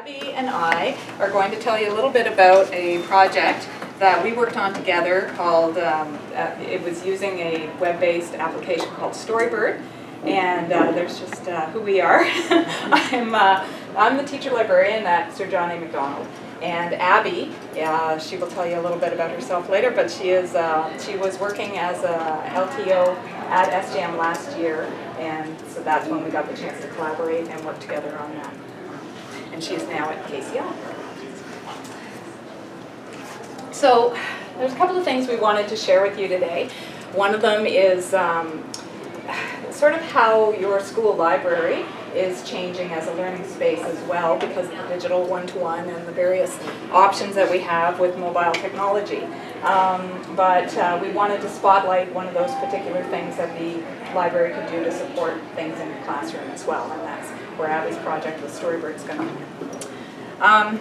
Abby and I are going to tell you a little bit about a project that we worked on together called, um, uh, it was using a web-based application called Storybird. And uh, there's just uh, who we are. I'm, uh, I'm the teacher librarian at Sir John A. Macdonald. And Abby, uh, she will tell you a little bit about herself later, but she is uh, she was working as a LTO at SJM last year, and so that's when we got the chance to collaborate and work together on that. And she is now at KCI. So there's a couple of things we wanted to share with you today. One of them is um, sort of how your school library is changing as a learning space as well because of the digital one-to-one -one and the various options that we have with mobile technology. Um, but uh, we wanted to spotlight one of those particular things that the library could do to support things in the classroom as well, and that's where Abby's project with Storybird is going to um,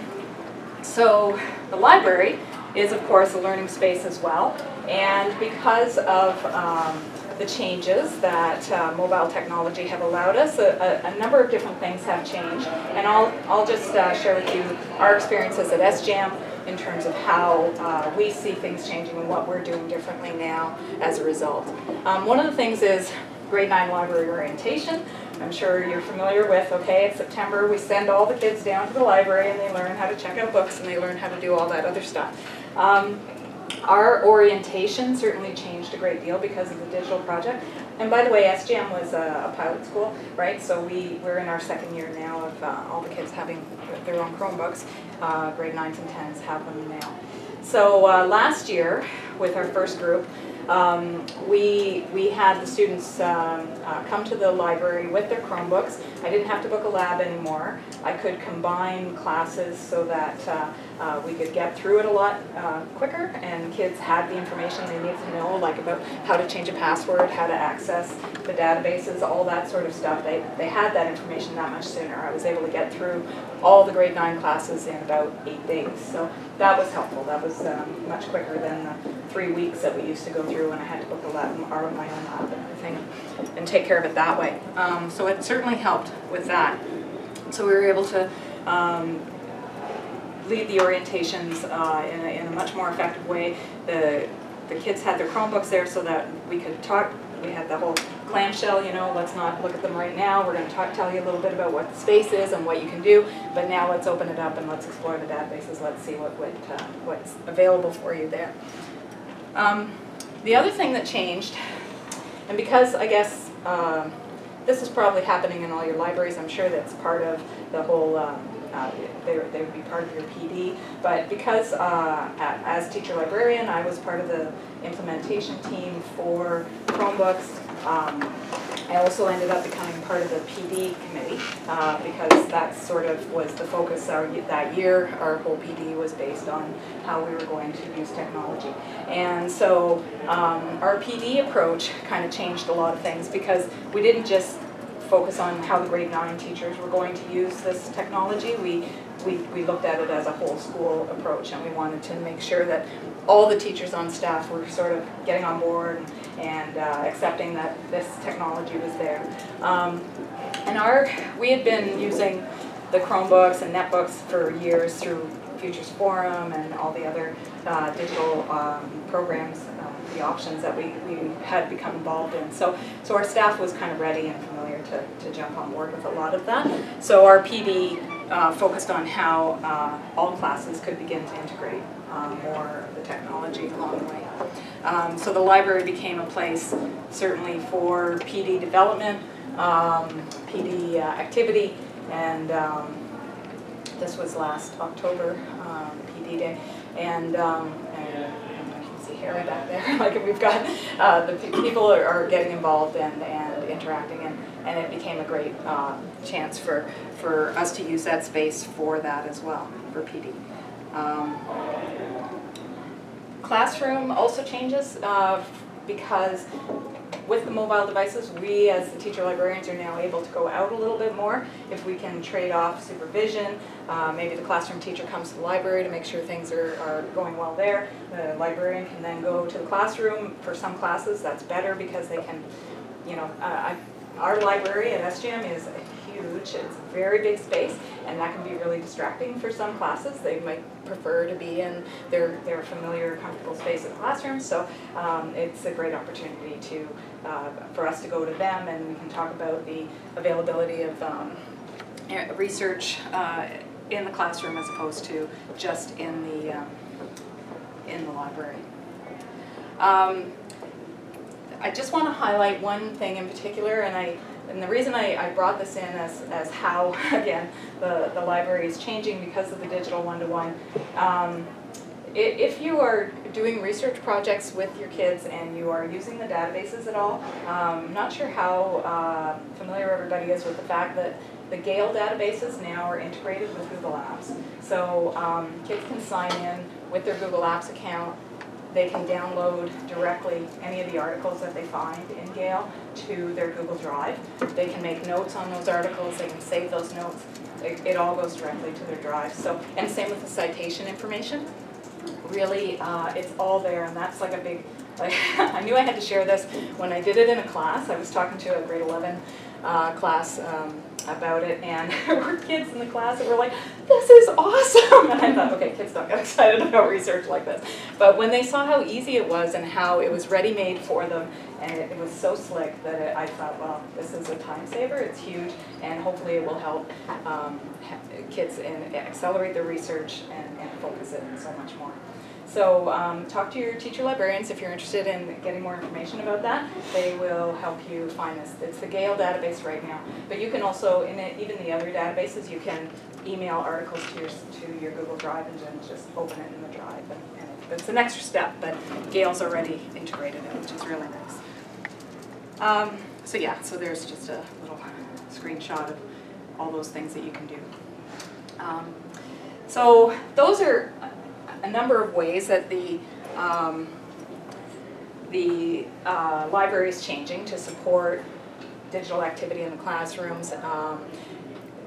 So the library is of course a learning space as well, and because of um, the changes that uh, mobile technology have allowed us. A, a, a, number of different things have changed, and I'll, I'll just uh, share with you our experiences at SJAM in terms of how uh, we see things changing and what we're doing differently now as a result. Um, one of the things is grade 9 library orientation. I'm sure you're familiar with, okay, it's September, we send all the kids down to the library and they learn how to check out books and they learn how to do all that other stuff. Um, our orientation certainly changed a great deal because of the digital project. And by the way, SJAM was a, a pilot school, right? So we, we're in our second year now of uh, all the kids having their own Chromebooks. Uh, grade 9s and 10s have them now. So uh, last year, with our first group, um, we, we had the students um, uh, come to the library with their Chromebooks. I didn't have to book a lab anymore. I could combine classes so that uh, uh, we could get through it a lot uh, quicker and kids had the information they needed to know like about how to change a password, how to access the databases, all that sort of stuff. They, they had that information that much sooner. I was able to get through all the grade 9 classes in about eight days. So that was helpful. That was um, much quicker than the three weeks that we used to go through when I had to book a lab, our, my own lab and everything and take care of it that way. Um, so it certainly helped with that. So we were able to um, lead the orientations uh, in, a, in, a, much more effective way. The, the kids had their Chromebooks there so that we could talk, we had the whole clamshell, you know, let's not look at them right now. We're going to talk, tell you a little bit about what the space is and what you can do, but now let's open it up and let's explore the databases. Let's see what, what uh, what's available for you there. Um, the other thing that changed, and because I guess um, this is probably happening in all your libraries, I'm sure that's part of the whole um, uh, they, would be part of your PD. But because uh, as teacher librarian, I was part of the implementation team for Chromebooks, um, I also ended up becoming part of the PD committee uh, because that sort of was the focus our, that year. Our whole PD was based on how we were going to use technology. And so um, our PD approach kind of changed a lot of things because we didn't just focus on how the grade 9 teachers were going to use this technology. We, we, we looked at it as a whole school approach and we wanted to make sure that all the teachers on staff were sort of getting on board and, uh, accepting that this technology was there. Um, and our, we had been using the Chromebooks and netbooks for years through Futures Forum and all the other uh, digital um, programs, the options that we, we had become involved in. So, so our staff was kind of ready and familiar to, to jump on board with a lot of that. So our PD uh, focused on how uh, all classes could begin to integrate um, more of the technology along the way. Um, so the library became a place certainly for PD development, um, PD uh, activity, and um, this was last October, um, PD Day, and, um, Harry back there. like we've got uh, the people are, are, getting involved and, and interacting, and, and it became a great uh, chance for for us to use that space for that as well for PD. Um, classroom also changes uh, because with the mobile devices, we as the teacher librarians are now able to go out a little bit more if we can trade off supervision. Uh, maybe the classroom teacher comes to the library to make sure things are, are going well there. The librarian can then go to the classroom. For some classes, that's better because they can, you know, uh, our library at SJAM is huge. It's a very big space, and that can be really distracting for some classes. They might prefer to be in their, their familiar, comfortable space in the classroom. So um, it's a great opportunity to uh, for us to go to them, and we can talk about the availability of um, research uh, in the classroom as opposed to just in the um, in the library. Um, I just want to highlight one thing in particular, and I and the reason I, I brought this in as, as how, again, the, the library is changing because of the digital one-to-one. Um, if you are doing research projects with your kids and you are using the databases at all, um, not sure how uh, familiar everybody is with the fact that the Gale databases now are integrated with Google Apps. So um, kids can sign in with their Google Apps account they can download directly any of the articles that they find in Gale to their Google Drive. They can make notes on those articles, they can save those notes. It, it all goes directly to their drive. So, and same with the citation information. Really, uh, it's all there, and that's like a big, like, I knew I had to share this when I did it in a class. I was talking to a grade 11 uh, class um, about it, and there were kids in the class that were like, this is awesome! And I thought, okay, kids don't get excited about research like this. But when they saw how easy it was and how it was ready-made for them, and it, it, was so slick that it, I thought, well, this is a time saver, it's huge, and hopefully it will help um, kids in, accelerate their research and, and focus it so much more. So um, talk to your teacher librarians if you're interested in getting more information about that. They will help you find this. It's the Gale database right now. But you can also, in it, even the other databases, you can email articles to your, to your Google Drive and then just open it in the Drive. And, and it's an extra step, but Gale's already integrated it, which is really nice. Um, so yeah, so there's just a little screenshot of all those things that you can do. Um, so those are a number of ways that the um, the uh, library is changing to support digital activity in the classrooms. Um,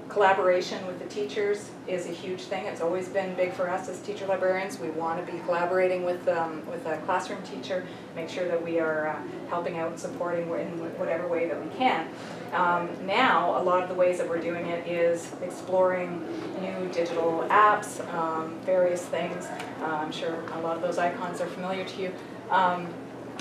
collaboration with the teachers is a huge thing. It's always been big for us as teacher librarians. We want to be collaborating with um, with a classroom teacher, make sure that we are uh, helping out and supporting in whatever way that we can. Um, now, a lot of the ways that we're doing it is exploring new digital apps, um, various things. Uh, I'm sure a lot of those icons are familiar to you. Um,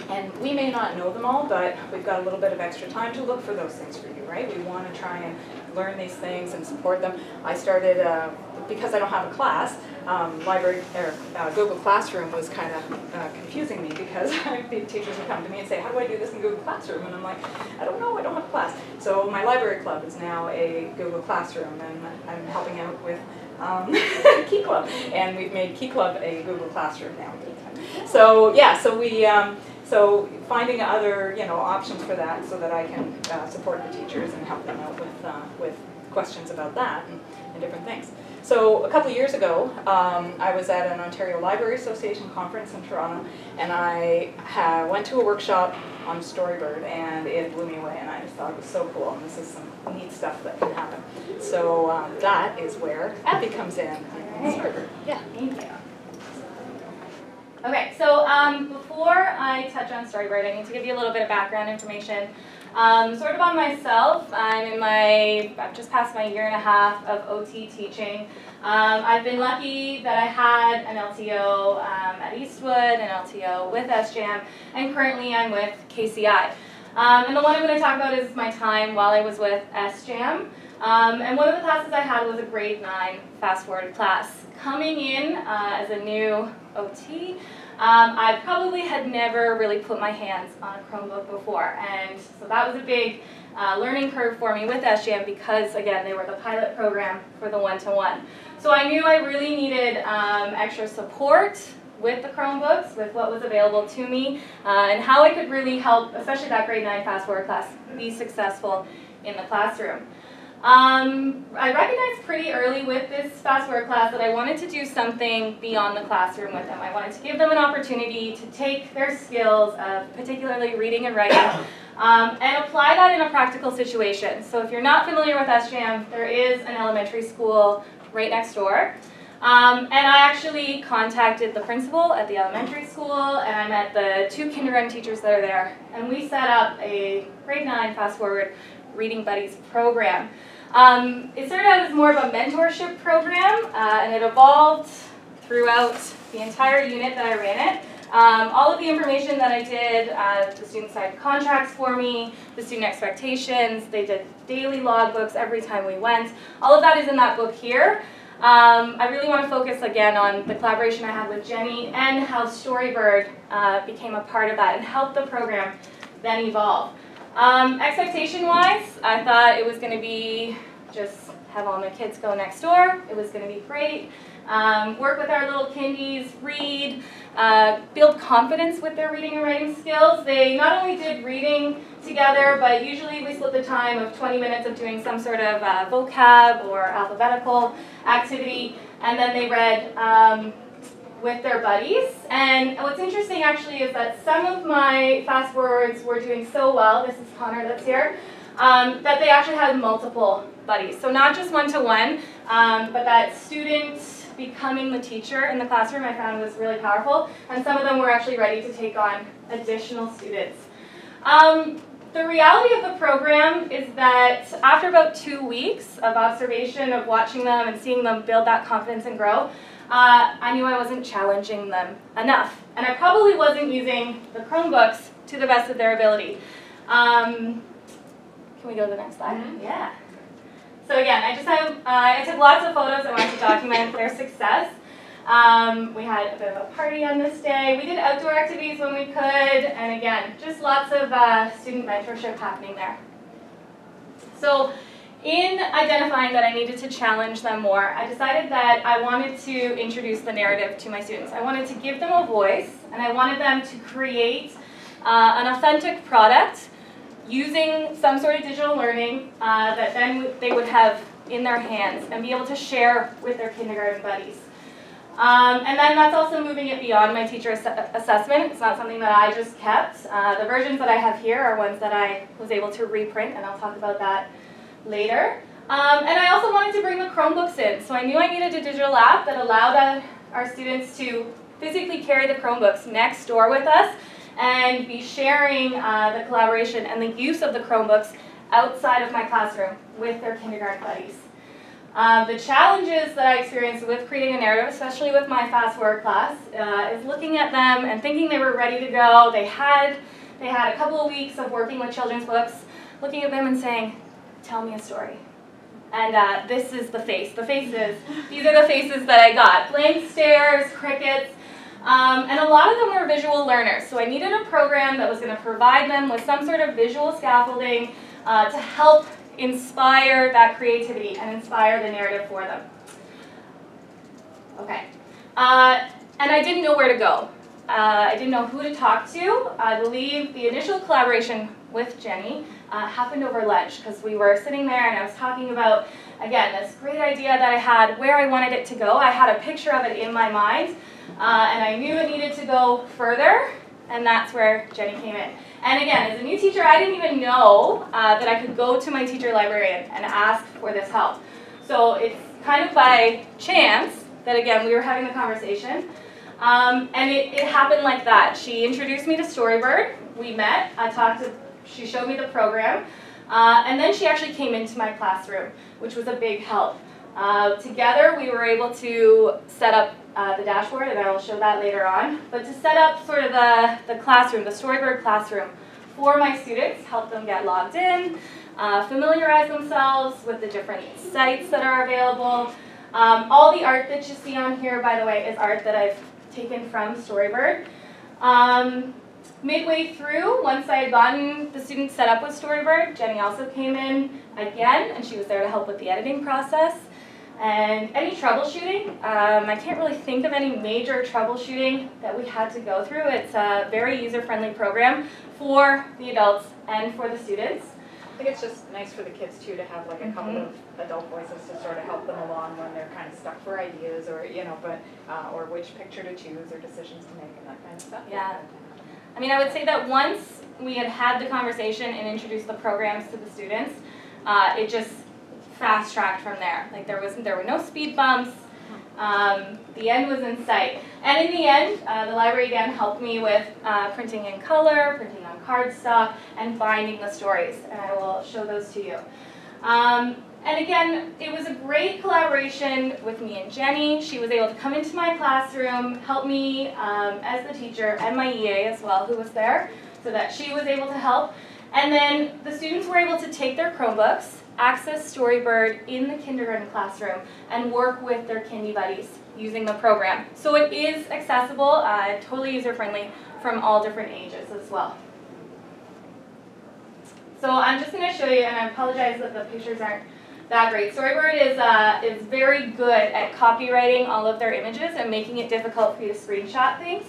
and we may not know them all, but we've got a little bit of extra time to look for those things for you, right? We want to try and learn these things and support them. I started, uh, because I don't have a class, um, library or uh, Google Classroom was kind of uh, confusing me because the teachers would come to me and say, how do I do this in Google Classroom? And I'm like, I don't know, I don't have a class. So my library club is now a Google Classroom and I'm helping out with um, Key Club. And we've made Key Club a Google Classroom now. So yeah, so we, um, so finding other you know options for that so that I can uh, support the teachers and help them out with uh, with questions about that and, and, different things. So a couple years ago, um, I was at an Ontario Library Association conference in Toronto, and I went to a workshop on Storybird, and it blew me away, and I just thought it was so cool, and this is some neat stuff that can happen. So um, that is where Abby comes in. Storybird. Yeah. Thank you. Okay, so um, before I touch on Storybird, I need to give you a little bit of background information. Um, sort of on myself, I'm in my, I've just passed my year and a half of OT teaching. Um, I've been lucky that I had an LTO um, at Eastwood, an LTO with SJAM, and currently I'm with KCI. Um, and the one I'm going to talk about is my time while I was with SJAM. Um, and one of the classes I had was a grade 9 fast forward class. Coming in uh, as a new OT, um, I probably had never really put my hands on a Chromebook before. And so that was a big uh, learning curve for me with SJAM because, again, they were the pilot program for the one-to-one. -one. So I knew I really needed um, extra support with the Chromebooks, with what was available to me, uh, and how I could really help, especially that grade 9 fast forward class, be successful in the classroom. Um, I recognized pretty early with this fast forward class that I wanted to do something beyond the classroom with them. I wanted to give them an opportunity to take their skills of particularly reading and writing um, and apply that in a practical situation. So if you're not familiar with SJAM, there is an elementary school right next door. Um, and I actually contacted the principal at the elementary school and I met the two kindergarten teachers that are there and we set up a grade 9 fast forward reading buddies program. Um, it started out as more of a mentorship program, uh, and it evolved throughout the entire unit that I ran it. Um, all of the information that I did, uh, the students signed contracts for me, the student expectations, they did daily logbooks every time we went. All of that is in that book here. Um, I really want to focus again on the collaboration I had with Jenny and how Storybird uh, became a part of that and helped the program then evolve. Um, Expectation-wise, I thought it was going to be just have all my kids go next door. It was going to be great. Um, work with our little kindies, read, uh, build confidence with their reading and writing skills. They not only did reading together, but usually we split the time of 20 minutes of doing some sort of uh, vocab or alphabetical activity, and then they read um, with their buddies. And what's interesting actually is that some of my fast forwards were doing so well, this is Connor that's here, um, that they actually had multiple buddies. So not just one-to-one, -one, um, but that student becoming the teacher in the classroom I found was really powerful. And some of them were actually ready to take on additional students. Um, the reality of the program is that after about two weeks of observation, of watching them and seeing them build that confidence and grow, uh, I knew I wasn't challenging them enough. And I probably wasn't using the Chromebooks to the best of their ability. Um, can we go to the next slide? Mm -hmm. Yeah. So again, I just have, uh, I took lots of photos. I wanted to document their success. Um, we had a bit of a party on this day. We did outdoor activities when we could. And again, just lots of uh, student mentorship happening there. So in identifying that I needed to challenge them more, I decided that I wanted to introduce the narrative to my students. I wanted to give them a voice, and I wanted them to create uh, an authentic product using some sort of digital learning uh, that then they would have in their hands and be able to share with their kindergarten buddies. Um, and then that's also moving it beyond my teacher ass assessment. It's not something that I just kept. Uh, the versions that I have here are ones that I was able to reprint, and I'll talk about that later. Um, and I also wanted to bring the Chromebooks in. So I knew I needed a digital app that allowed uh, our students to physically carry the Chromebooks next door with us and be sharing uh, the collaboration and the use of the Chromebooks outside of my classroom with their kindergarten buddies. Um, the challenges that I experienced with creating a narrative, especially with my fast forward class, uh, is looking at them and thinking they were ready to go. They had, they had a couple of weeks of working with children's books, looking at them and saying, tell me a story. And uh, this is the face. The faces, these are the faces that I got. Blank stares, crickets, um, and a lot of them were visual learners. So I needed a program that was going to provide them with some sort of visual scaffolding uh, to help inspire that creativity and inspire the narrative for them. Okay. Uh, and I didn't know where to go. Uh, I didn't know who to talk to. I believe the initial collaboration with Jenny uh, happened over lunch because we were sitting there and I was talking about, again, this great idea that I had, where I wanted it to go. I had a picture of it in my mind uh, and I knew it needed to go further and that's where Jenny came in. And again, as a new teacher, I didn't even know uh, that I could go to my teacher librarian and ask for this help. So it's kind of by chance that, again, we were having the conversation. Um, and it, it happened like that. She introduced me to Storybird. We met. I talked to she showed me the program. Uh, and then she actually came into my classroom, which was a big help. Uh, together, we were able to set up uh, the dashboard, and I will show that later on. But to set up sort of the, the classroom, the Storybird classroom, for my students, help them get logged in, uh, familiarize themselves with the different sites that are available. Um, all the art that you see on here, by the way, is art that I've taken from Storybird. Um, Midway through, once I had gotten the students set up with Storybird, Jenny also came in again, and she was there to help with the editing process. And any troubleshooting, um, I can't really think of any major troubleshooting that we had to go through. It's a very user-friendly program for the adults and for the students. I think it's just nice for the kids too to have like a couple mm -hmm. of adult voices to sort of help them along when they're kind of stuck for ideas or you know, but uh, or which picture to choose or decisions to make and that kind of stuff. Yeah. I mean, I would say that once we had had the conversation and introduced the programs to the students, uh, it just fast tracked from there. Like there was there were no speed bumps. Um, the end was in sight. And in the end, uh, the library again helped me with uh, printing in color, printing on cardstock, and binding the stories. And I will show those to you. Um, and again, it was a great collaboration with me and Jenny. She was able to come into my classroom, help me um, as the teacher, and my EA as well, who was there, so that she was able to help. And then the students were able to take their Chromebooks, access Storybird in the kindergarten classroom, and work with their kindy buddies using the program. So it is accessible, uh, totally user-friendly from all different ages as well. So I'm just going to show you, and I apologize that the pictures aren't that great. Storybird is, uh, is very good at copywriting all of their images and making it difficult for you to screenshot things.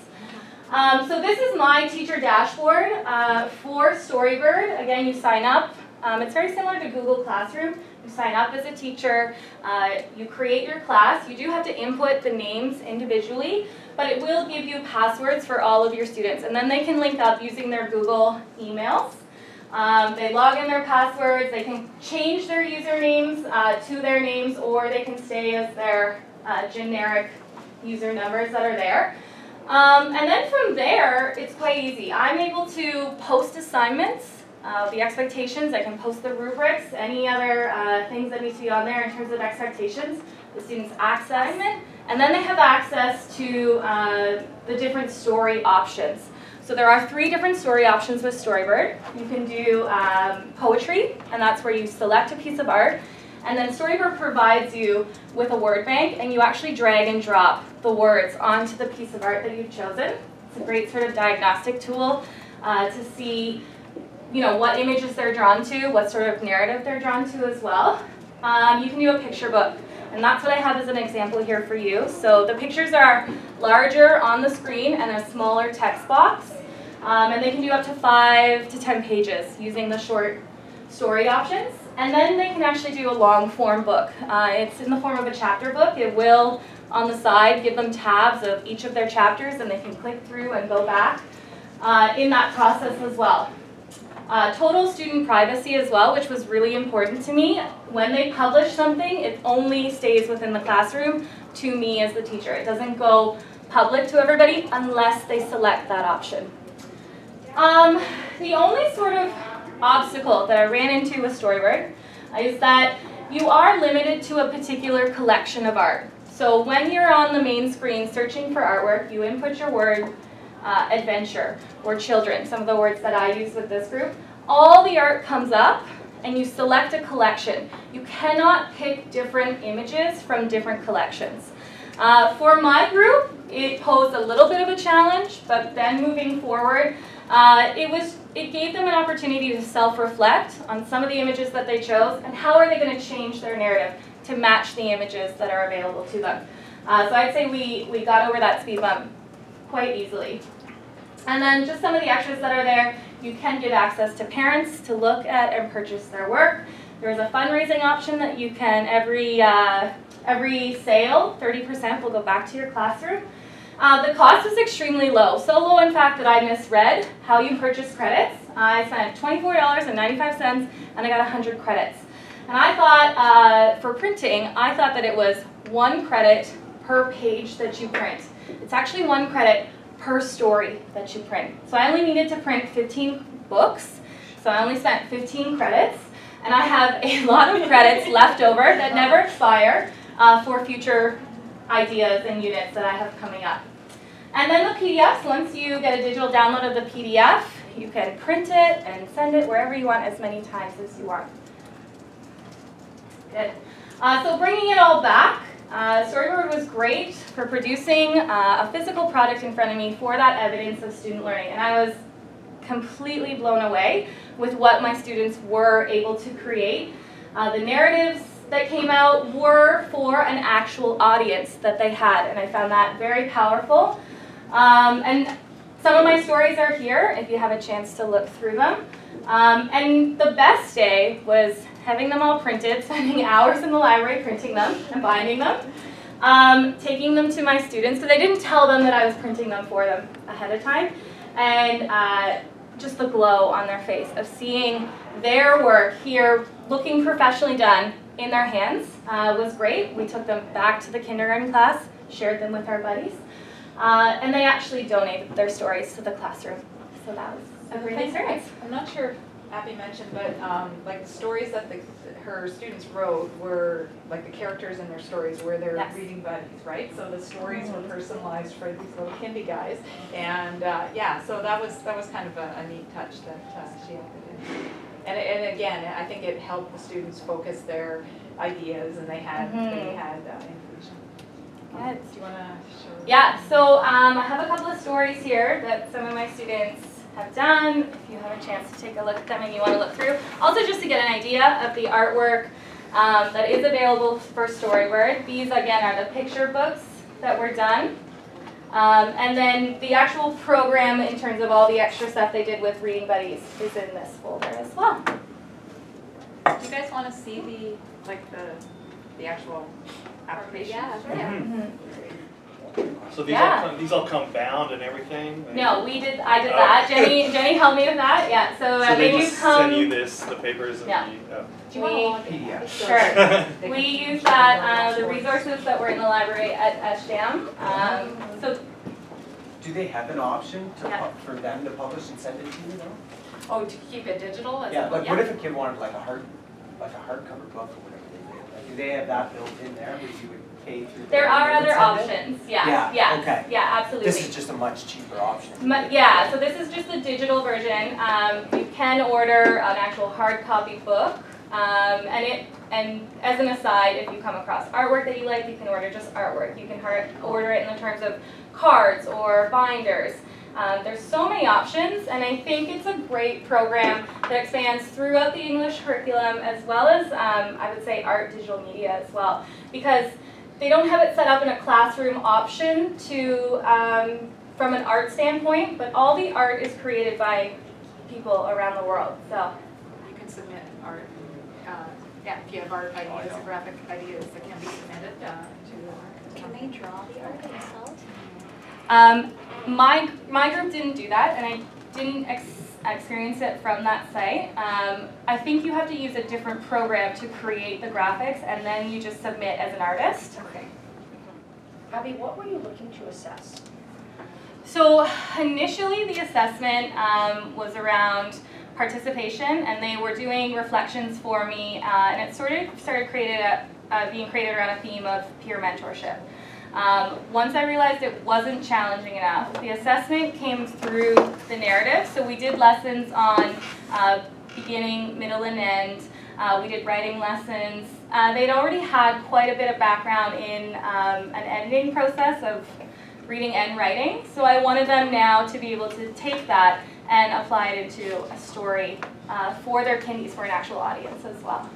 Um, so this is my teacher dashboard uh, for Storybird. Again, you sign up. Um, it's very similar to Google Classroom. You sign up as a teacher, uh, you create your class. You do have to input the names individually, but it will give you passwords for all of your students. And then they can link up using their Google emails. Um, they log in their passwords, they can change their usernames uh, to their names, or they can stay as their uh, generic user numbers that are there. Um, and then from there, it's quite easy. I'm able to post assignments, uh, the expectations, I can post the rubrics, any other uh, things that need to be on there in terms of expectations, the students access, and then they have access to uh, the different story options. So there are three different story options with Storybird. You can do um, poetry, and that's where you select a piece of art, and then Storybird provides you with a word bank, and you actually drag and drop the words onto the piece of art that you've chosen. It's a great sort of diagnostic tool uh, to see you know, what images they're drawn to, what sort of narrative they're drawn to as well. Um, you can do a picture book, and that's what I have as an example here for you. So the pictures are larger on the screen and a smaller text box. Um, and they can do up to five to 10 pages using the short story options. And then they can actually do a long form book. Uh, it's in the form of a chapter book. It will, on the side, give them tabs of each of their chapters and they can click through and go back uh, in that process as well. Uh, total student privacy as well, which was really important to me. When they publish something, it only stays within the classroom to me as the teacher. It doesn't go public to everybody unless they select that option. Um, the only sort of obstacle that I ran into with Storybird is that you are limited to a particular collection of art. So when you're on the main screen searching for artwork, you input your word uh, adventure or children, some of the words that I use with this group. All the art comes up and you select a collection. You cannot pick different images from different collections. Uh, for my group, it posed a little bit of a challenge, but then moving forward, uh, it was it gave them an opportunity to self-reflect on some of the images that they chose and how are they going to change their narrative to match the images that are available to them. Uh, so I'd say we, we got over that speed bump quite easily. And then just some of the extras that are there, you can give access to parents to look at and purchase their work. There's a fundraising option that you can, every, uh, every sale, 30% will go back to your classroom. Uh, the cost is extremely low, so low in fact that I misread how you purchase credits. I spent $24.95 and I got 100 credits. And I thought, uh, for printing, I thought that it was one credit per page that you print. It's actually one credit per story that you print. So I only needed to print 15 books, so I only spent 15 credits. And I have a lot of credits left over that never expire uh, for future ideas and units that I have coming up. And then the PDFs, once you get a digital download of the PDF, you can print it and send it wherever you want as many times as you want. Good. Uh, so bringing it all back, uh, Storybird was great for producing uh, a physical product in front of me for that evidence of student learning. And I was completely blown away with what my students were able to create. Uh, the narratives that came out were for an actual audience that they had, and I found that very powerful. Um, and some of my stories are here if you have a chance to look through them. Um, and the best day was having them all printed, spending hours in the library printing them and binding them, um, taking them to my students, because I didn't tell them that I was printing them for them ahead of time, and uh, just the glow on their face of seeing their work here looking professionally done in their hands uh, was great. We took them back to the kindergarten class, shared them with our buddies, uh, and they actually donated their stories to the classroom. So that was a great experience. I'm not sure if Abby mentioned, but um, like the stories that the, her students wrote were, like the characters in their stories were their Yes. reading buddies, right? So the stories were personalized for these little kindy guys. And uh, yeah, so that was, that was kind of a a neat touch that uh, she added in. And, and again, I think it helped the students focus their ideas and they had, they Mhm. had uh, information. Good. Do you want to show? Yeah, so um, I have a couple of stories here that some of my students have done. If you have a chance to take a look at them and you want to look through. Also, just to get an idea of the artwork um, that is available for Storybird. These, again, are the picture books that were done. Um, and then the actual program in terms of all the extra stuff they did with Reading Buddies is in this folder as well. Do you guys want to see the, like the, the actual application? Yeah. Mhm. So these Yeah. all come, these all come bound and everything? No, we did. I did Oh. that. Jenny, Jenny helped me with that. Yeah. So, uh, So they they just use come. send you this, the papers and Yeah. the, oh. Do you want to look PDF. Sure. We use that, uh, the resources that were in the library at Ashdown. Um, so, Do they have an option to, Yeah. pu- for them to publish and send it to you though? Oh, to keep it digital as Yeah, well? like what if a kid wanted like a hard, like a hardcover book or whatever they did? Like, do they have that built in there where you would pay through? there are other would options. Yeah. Yeah, Yeah. okay. Yeah, absolutely. This is just a much cheaper option. Mu- Yeah, so this is just the digital version. Um, you can order an actual hard copy book. Um, and it, and as an aside, if you come across artwork that you like, you can order just artwork. You can har- order it in the terms of cards or binders. Um, there's so many options, and I think it's a great program that expands throughout the English curriculum as well as, um, I would say, art digital media as well. Because they don't have it set up in a classroom option to, um, from an art standpoint, but all the art is created by people around the world. So, You can submit art, uh, yeah, if you have art ideas, or graphic ideas that can be submitted uh, to. Can they draw the art themselves? um, my my group didn't do that, and I didn't ex- experience it from that site. Um, I think you have to use a different program to create the graphics, and then you just submit as an artist. Okay. Abby, what were you looking to assess? So initially, the assessment um, was around participation, and they were doing reflections for me, uh, and it sort of started created a, uh, being created around a theme of peer mentorship. Um, once I realized it wasn't challenging enough, the assessment came through the narrative. So we did lessons on uh, beginning, middle, and end. Uh, we did writing lessons. Uh, they'd already had quite a bit of background in um, an editing process of reading and writing. So I wanted them now to be able to take that and apply it into a story uh, for their kindies, for an actual audience as well.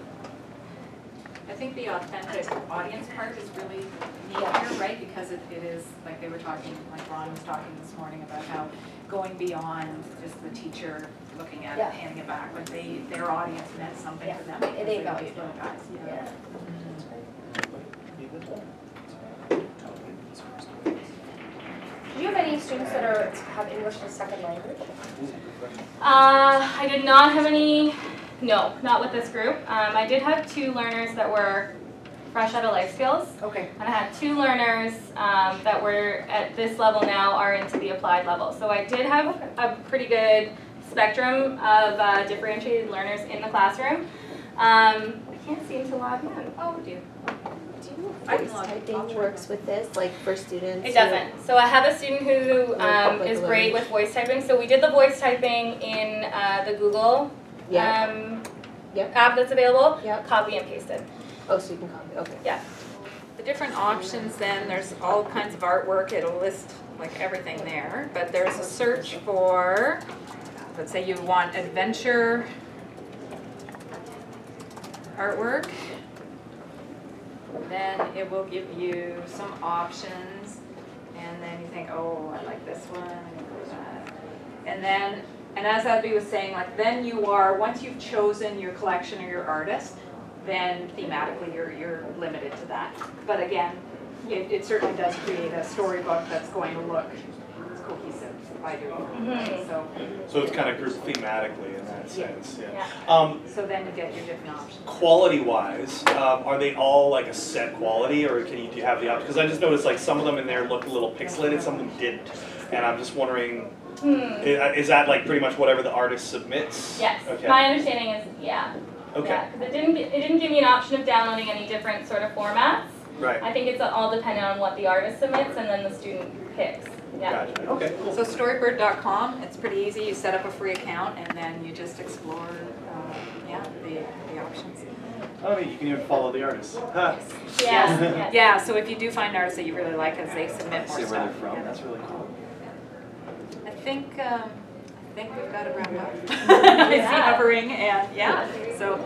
I think the authentic audience part is really neat here, right? Because it, it is, like they were talking, like Ron was talking this morning about how going beyond just the teacher looking at it, Yeah. handing it back, but they, their audience meant something to them. because They they valued guys, yeah. Do you have any students that are, have English as a second language? Uh, I did not have any, no, not with this group. Um, I did have two learners that were fresh out of life skills. Okay. And I had two learners um, that were at this level now are into the applied level. So I did have a pretty good spectrum of uh, differentiated learners in the classroom. Um, I can't seem to log in. Oh, dear. Do you I if voice typing works with this, like for students? It doesn't. So I have a student who um, is great with voice typing. So we did the voice typing in uh, the Google Yeah, um, Yep. app that's available. Yep. Copy and paste it. oh, so you can copy, okay. Yeah. The different options then, there's all kinds of artwork, it'll list like everything there, but there's a search for, let's say you want adventure artwork. Then it will give you some options, and then you think, oh, I like this one. And then, and as Abby was saying, like, then you are, once you've chosen your collection or your artist, then thematically you're, you're limited to that. But again, it, it certainly does create a storybook that's going to look cohesive by doing that. Mhm. So, So it's kind of grouped thematically in that sense, yeah. Yeah. Um, so then you get your different options. quality wise, um, are they all like a set quality or can you, do you have the option? Because I just noticed like some of them in there looked a little pixelated, some of them didn't. And I'm just wondering, Hmm. I- Is that like pretty much whatever the artist submits? Yes. Okay. My understanding is yeah. Okay. Yeah, because it didn't it didn't give me an option of downloading any different sort of formats. Right. I think it's all dependent on what the artist submits and then the student picks. Yeah. Gotcha. Okay. Cool. So storybird.com, it's pretty easy, you set up a free account and then you just explore, uh, yeah, the, the options. Oh, you can even follow the artist. Huh. Yeah. yes. Yeah, so if you do find artists that you really like as they submit more See stuff. where they're from, yeah. that's really cool. I think, um, I think we've got it wrapped up. I see hovering and, yeah, so